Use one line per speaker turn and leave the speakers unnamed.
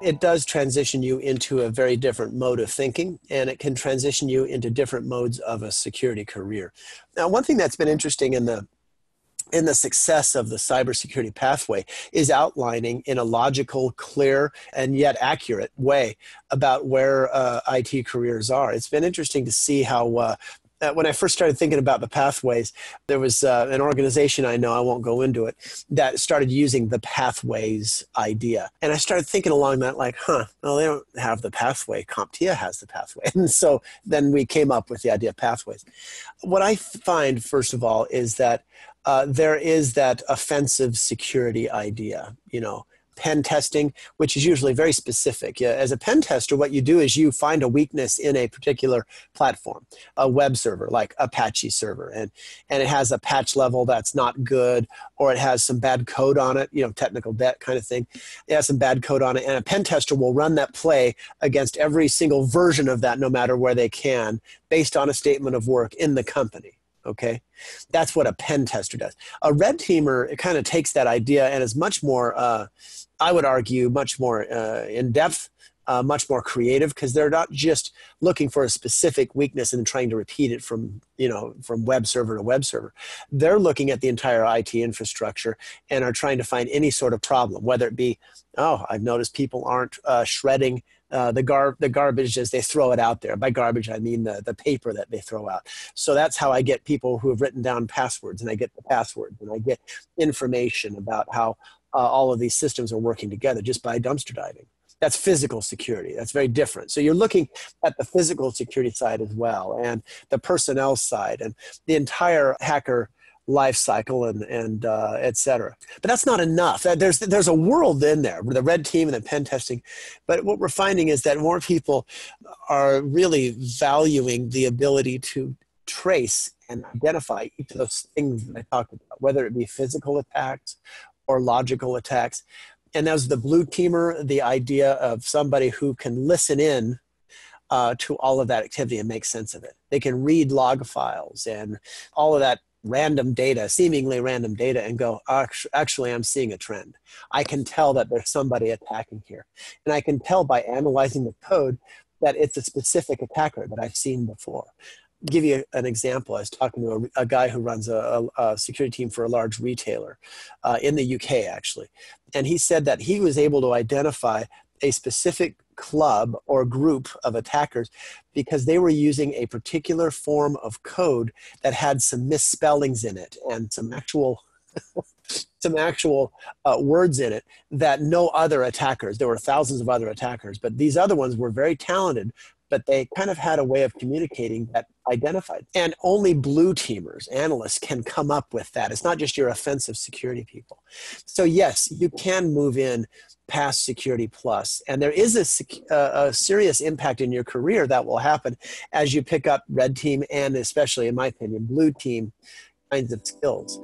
it does transition you into a very different mode of thinking and it can transition you into different modes of a security career. Now, one thing that's been interesting in the in the success of the cybersecurity pathway is outlining in a logical, clear, and yet accurate way about where uh, IT careers are. It's been interesting to see how uh, when I first started thinking about the pathways, there was uh, an organization I know, I won't go into it, that started using the pathways idea. And I started thinking along that, like, huh, well, they don't have the pathway. CompTIA has the pathway. And so then we came up with the idea of pathways. What I find, first of all, is that uh, there is that offensive security idea, you know, pen testing, which is usually very specific. As a pen tester, what you do is you find a weakness in a particular platform, a web server like Apache server, and, and it has a patch level that's not good, or it has some bad code on it, you know, technical debt kind of thing. It has some bad code on it, and a pen tester will run that play against every single version of that, no matter where they can, based on a statement of work in the company. Okay, that's what a pen tester does. A red teamer it kind of takes that idea and is much more uh, I would argue, much more uh, in depth, uh, much more creative because they're not just looking for a specific weakness and trying to repeat it from you know from web server to web server. They're looking at the entire IT infrastructure and are trying to find any sort of problem, whether it be oh I've noticed people aren't uh, shredding uh, the gar the garbage as they throw it out there. By garbage, I mean the, the paper that they throw out. So that's how I get people who have written down passwords, and I get the passwords, and I get information about how uh, all of these systems are working together just by dumpster diving. That's physical security. That's very different. So you're looking at the physical security side as well, and the personnel side, and the entire hacker life cycle and and uh, et cetera. But that's not enough. There's there's a world in there, with the red team and the pen testing. But what we're finding is that more people are really valuing the ability to trace and identify each of those things that I talked about, whether it be physical attacks or logical attacks. And as the blue teamer, the idea of somebody who can listen in uh, to all of that activity and make sense of it. They can read log files and all of that random data, seemingly random data, and go, actually, I'm seeing a trend. I can tell that there's somebody attacking here. And I can tell by analyzing the code that it's a specific attacker that I've seen before give you an example. I was talking to a, a guy who runs a, a, security team for a large retailer uh, in the UK, actually. And he said that he was able to identify a specific club or group of attackers because they were using a particular form of code that had some misspellings in it and some actual some actual uh, words in it that no other attackers there were thousands of other attackers but these other ones were very talented but they kind of had a way of communicating that identified. And only blue teamers, analysts, can come up with that. It's not just your offensive security people. So, yes, you can move in past security plus and there is a, uh, a, serious impact in your career that will happen as you pick up red team and especially in my opinion blue team kinds of skills